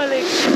zufällig.